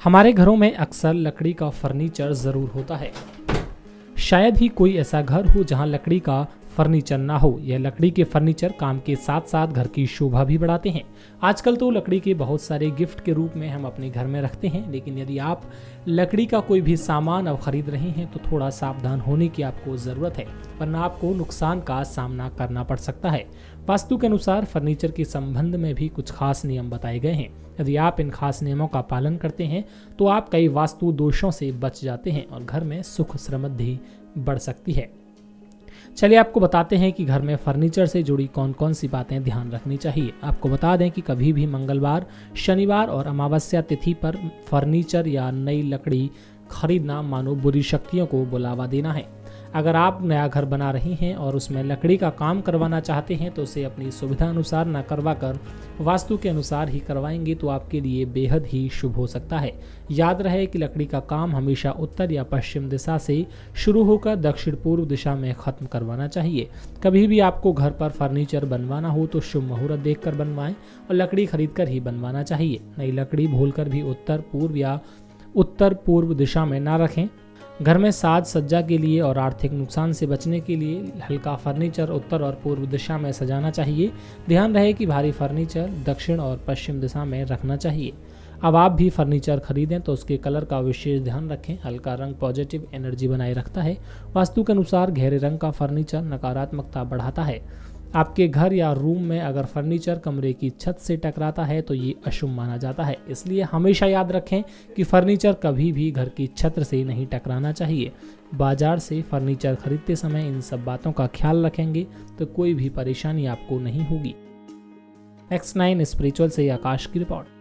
हमारे घरों में अक्सर लकड़ी का फर्नीचर ज़रूर होता है। शायद ही कोई ऐसा घर हो जहाँ लकड़ी का फर्नीचर ना हो। यह लकड़ी के फर्नीचर काम के साथ साथ घर की शोभा भी बढ़ाते हैं। आजकल तो लकड़ी के बहुत सारे गिफ्ट के रूप में हम अपने घर में रखते हैं, लेकिन यदि आप लकड़ी का कोई भी सामान अब खरीद रहे हैं तो थोड़ा सावधान होने की आपको ज़रूरत है, वरना आपको नुकसान का सामना करना पड़ सकता है। वास्तु के अनुसार फर्नीचर के संबंध में भी कुछ खास नियम बताए गए हैं। यदि आप इन खास नियमों का पालन करते हैं तो आप कई वास्तु दोषों से बच जाते हैं और घर में सुख समृद्धि बढ़ सकती है। चलिए आपको बताते हैं कि घर में फर्नीचर से जुड़ी कौन कौन सी बातें ध्यान रखनी चाहिए। आपको बता दें कि कभी भी मंगलवार, शनिवार और अमावस्या तिथि पर फर्नीचर या नई लकड़ी खरीदना मानो बुरी शक्तियों को बुलावा देना है। अगर आप नया घर बना रही हैं और उसमें लकड़ी का काम करवाना चाहते हैं तो उसे अपनी सुविधा अनुसार न करवा कर वास्तु के अनुसार ही करवाएँगे तो आपके लिए बेहद ही शुभ हो सकता है। याद रहे कि लकड़ी का काम हमेशा उत्तर या पश्चिम दिशा से शुरू होकर दक्षिण पूर्व दिशा में खत्म करवाना चाहिए। कभी भी आपको घर पर फर्नीचर बनवाना हो तो शुभ मुहूर्त देख कर बनवाएँ और लकड़ी खरीद कर ही बनवाना चाहिए। नई लकड़ी भूल भी उत्तर पूर्व या उत्तर पूर्व दिशा में ना रखें। घर में साज सज्जा के लिए और आर्थिक नुकसान से बचने के लिए हल्का फर्नीचर उत्तर और पूर्व दिशा में सजाना चाहिए। ध्यान रहे कि भारी फर्नीचर दक्षिण और पश्चिम दिशा में रखना चाहिए। अब आप भी फर्नीचर खरीदें तो उसके कलर का विशेष ध्यान रखें। हल्का रंग पॉजिटिव एनर्जी बनाए रखता है। वास्तु के अनुसार गहरे रंग का फर्नीचर नकारात्मकता बढ़ाता है। आपके घर या रूम में अगर फर्नीचर कमरे की छत से टकराता है तो ये अशुभ माना जाता है। इसलिए हमेशा याद रखें कि फर्नीचर कभी भी घर की छत से नहीं टकराना चाहिए। बाज़ार से फर्नीचर खरीदते समय इन सब बातों का ख्याल रखेंगे तो कोई भी परेशानी आपको नहीं होगी। एक्स नाइन स्पिरिचुअल से आकाश की रिपोर्ट